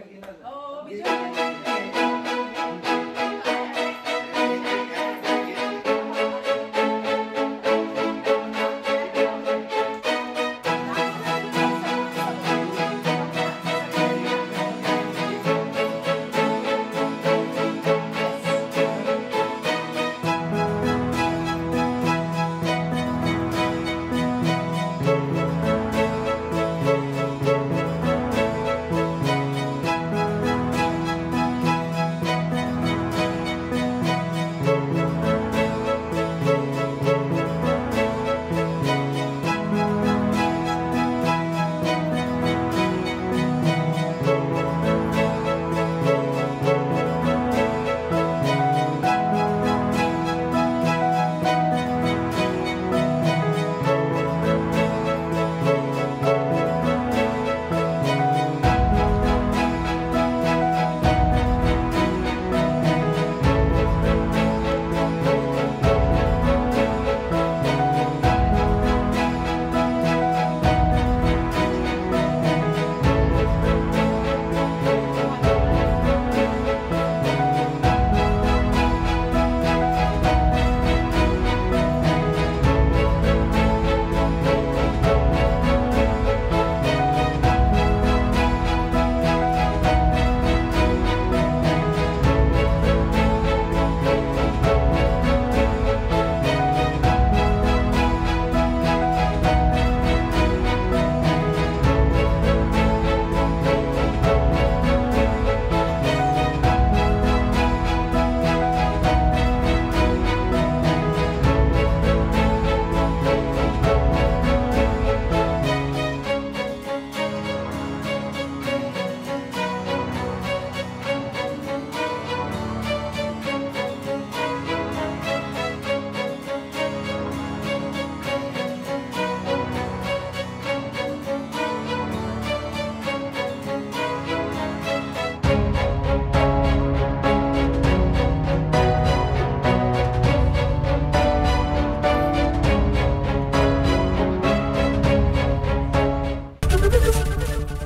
여기는. 어, 예. 미쳤네.